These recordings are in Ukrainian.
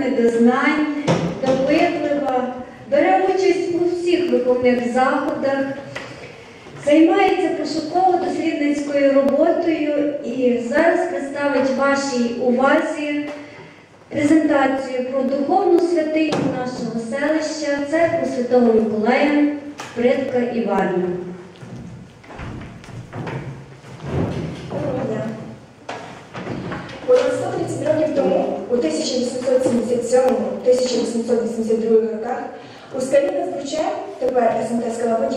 прагне до знань, допитлива, бере участь у всіх виховних заходах, займається пошуково-дослідницькою роботою і зараз представить вашій увазі презентацію про духовну святиню нашого селища, церкву Святого Миколая, предка Івана. 1877-1882 роках, у скалі Збруче, тепер СМТ Скала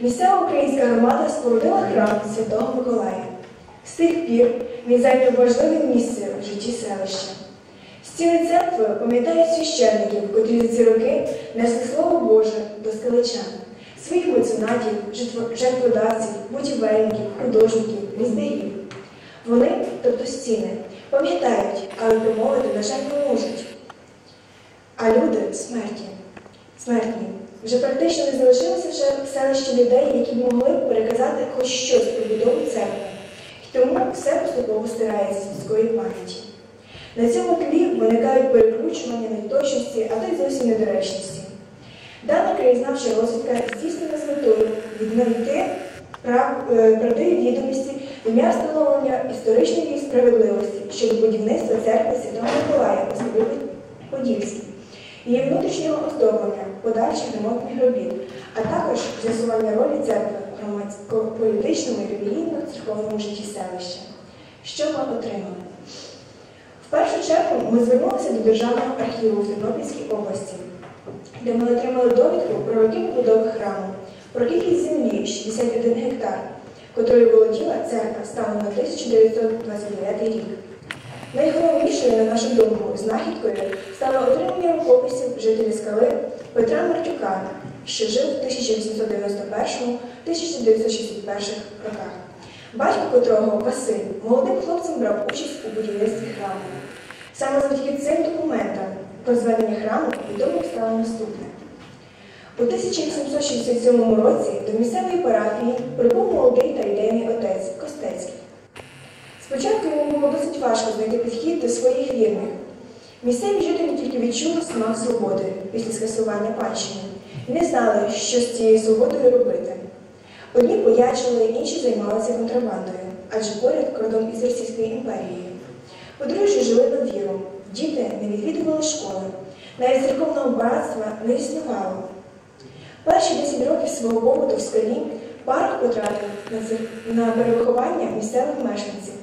місцева українська громада спорудила храм Святого Миколая. З тих пір він зайняв важливе місце в житті селища. Стіни церкви пам'ятають священників, котрі за ці роки несли слово Боже до скаличан, своїх меценатів, жертводавців, будівельників, художників, різдарів. Вони, тобто стіни, пам'ятають, але промовити, на жаль, не можуть. А люди смерті. Смертні. Вже практично не залишилося вже в селищі людей, які могли б переказати хоч щось про будову церкви. І тому все поступово стирається з людської пам'яті. На цьому тлі виникають перекручування, неточності, а то й зовсім недоречності. Дана краєзнавча розвідка здійснена з метою відновити е, правдиві відомості ім'я встановлення історичної справедливості щодо будівництва церкви Святого Миколая у селі Подільській, її внутрішнього оздоблення, подальших ремонтних робіт, а також з'ясування ролі церкви в громадсько-політичному і релігійно-церковному житті селища. Що ми отримали? В першу чергу ми звернулися до Державного архіву в Тернопільській області, де ми отримали довідку про роки побудови храму, про кількість землі 61 гектар, котрою володіла церква станом на 1929 рік. Найголовнішою, на нашу думку, знахідкою стало отримання рукописів жителя скали Петра Мартюка, що жив в 1891-1961 роках. Батько котрого Василь молодим хлопцем брав участь у будівництві храму. Саме завдяки цим документам про зведення храму відомо стало наступне. У 1867 році до місцевої парафії прибув молодий та ідейний отець Костецький. Спочатку йому було досить важко знайти підхід до своїх вірних. Місцеві жителі тільки відчули смак свободи після скасування панщини і не знали, що з цією свободою робити. Одні боячили, інші займалися контрабандою, адже поряд кордон із Російською імперією. Подружжя жили на віру, діти не відвідували школи, навіть церковного братства не існувало. Перші 10 років свого побуту в скалі парк потратив на перевиховання місцевих мешканців.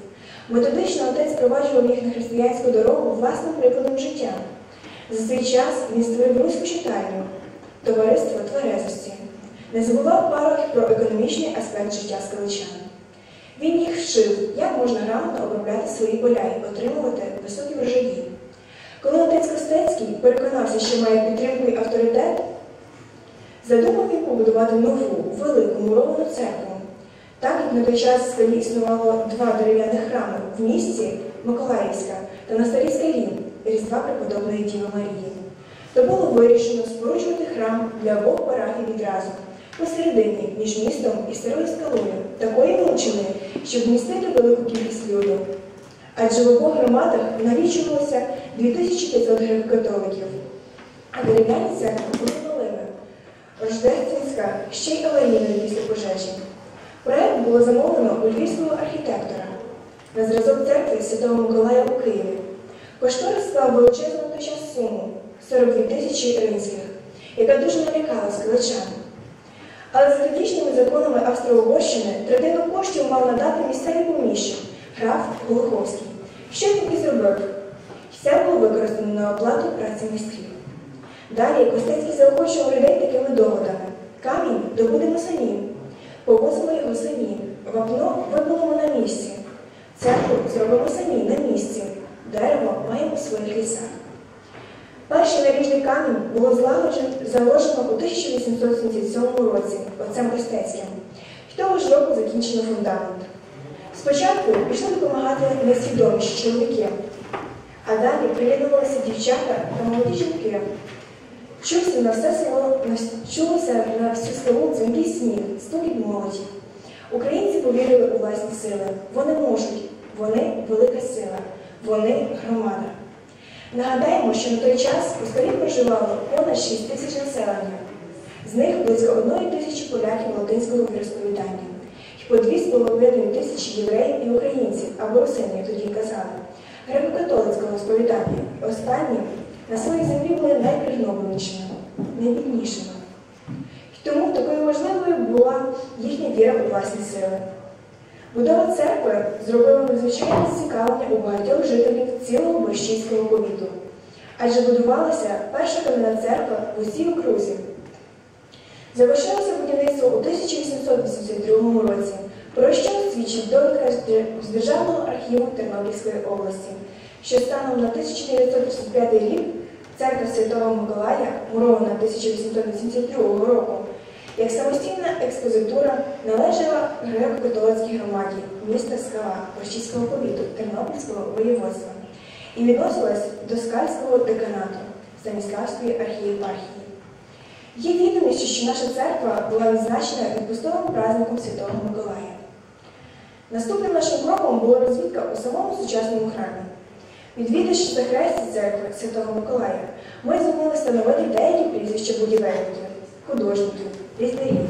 Методично отець проваджував їх на християнську дорогу власним прикладом життя. За цей час він створив руську читальню, товариство тверезості. Не забував парох про економічний аспект життя скаличан. Він їх вчив, як можна грамотно обробляти свої поля і отримувати високі врожаї. Коли отець Костецький переконався, що має підтримку і авторитет, задумав він побудувати нову, велику муровану церкву. Так як на той час існувало два дерев'яних храми в місті Миколаївська та на старій скалі Різдва Преподобної Діви Марії, то було вирішено споруджувати храм для обох парафій відразу, посередині між містом і старою скалою, такої величини, щоб вмістити велику кількість люду. Адже в обох громадах налічувалося 2500 греко-католиків, а дерев'яні церкви були малими. Рождественська ще й аварійною після пожежі. Проект було замовлено у львівського архітектора на зразок церкви Святого Миколая у Києві. Кошторис склав величезну той час суму 42 тисячі римських, яка дуже налякала скаличан. Але за тодішніми законами Австро-Угорщини третину коштів мав надати місцевий поміщик граф Голоховський. Що він і зробив? Все було використано на оплату праці майстрів. Далі Костецький заохочував людей такими доводами. Камінь добудемо самі, повозимо його самі, вапно вибудемо на місці, церкву зробимо самі на місці, дерево маємо в своїх лісах. Перший наріжний камінь було злагоджено заложено у 1877 році отцем Костецьким. І того ж року закінчено фундамент. Спочатку пішли допомагати найсвідоміші чоловіки, а далі приєднувалися дівчата та молоді жінки. Чувся на все село, чулося на всю дзвінкий сміх, стукіт молоді. Українці повірили у власні сили. Вони можуть, вони велика сила, вони громада. Нагадаємо, що на той час у скалі проживало понад 6 тисяч населення. З них близько одної тисячі поляків латинського віросповідання і по дві з половиною тисячі євреїв і українців, або русин, як тоді казали, греко-католицького сповідання. Останні на своїй землі були найпригнобленішими, найбіднішими. Тому такою важливою була їхня віра у власні сили. Будова церкви зробила надзвичайне зацікавлення у багатьох жителів цілого Борщівського повіту, адже будувалася перша кам'яна церква в усій окрузі. Завершилося будівництво у 1882 році, про що свідчить довідка з Державного архіву Тернопільської області, що станом на 1935 рік церква Святого Миколая, мурована 1882 року, як самостійна експозитура належала греко-католицькій громаді міста Скала Борщівського повіту Тернопільського воєводства і відносилась до Скальського деканату Станіславської архієпархії. Є відомістю, що наша церква була відзначена відпустовим праздником Святого Миколая. Наступним нашим кроком була розвідка у самому сучасному храмі. Відвідавши захресті церкви Святого Миколая, ми зуміли встановити деякі прізвища будівельників, художників, різдарів.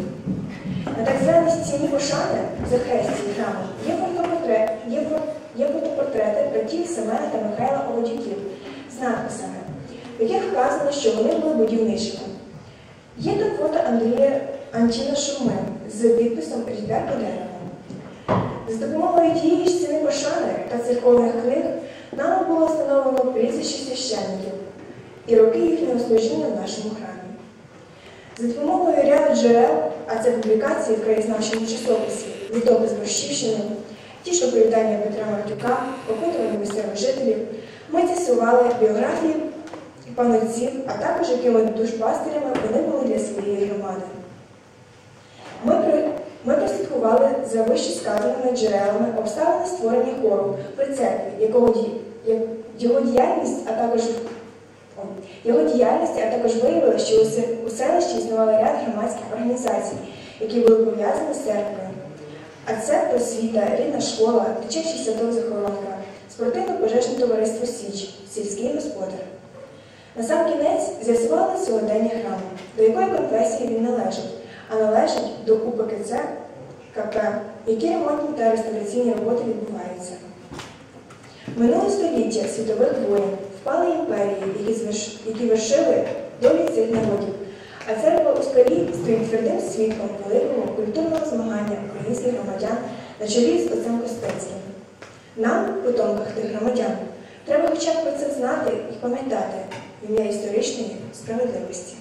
На так званій стіні пошани захресті храму є фотопортрет, є, є фотопортрети братів Семена та Михайла Оводюків з надписами, в яких вказано, що вони були будівничими. Є тут фото Андрія Антіна Шурми з підписом Рідбер по. З допомогою тієї ж ціни пошани та церковних книг нам було встановлено прізвище священників і роки їхнього служіння в нашому храмі. За допомогою ряду джерел, а це публікації в краєзнавчому часописі, літопис Борщівщини, ті ж оповідання Петра Мартюка, опитування місцевих жителів, ми з'ясували біографії панотців, а також якими душпастирями вони були для своєї громади. Ми, ми прослідкували за вище сказаними джерелами обставини створення хору при церкві, його діяльність, а також його діяльності, а також виявили, що у селищі існували ряд громадських організацій, які були пов'язані з церквою. А це просвіта, рідна школа, дитячий садок захоронка, спортивно-пожежне товариство Січ, сільський господар. На сам кінець з'ясували сьогодення храму, до якої конфесії він належить, а належить до УПКЦ КП, які ремонтні та реставраційні роботи відбуваються. Минуле століття світових воєн впали імперії, які, вершили долі цих народів, а церква у скалі стоїть твердим світлом великого культурного змагання українських громадян на чолі з отцем Костецьким. Нам, потомках тих громадян, треба хоча б про це знати і пам'ятати в ім'я історичної справедливості.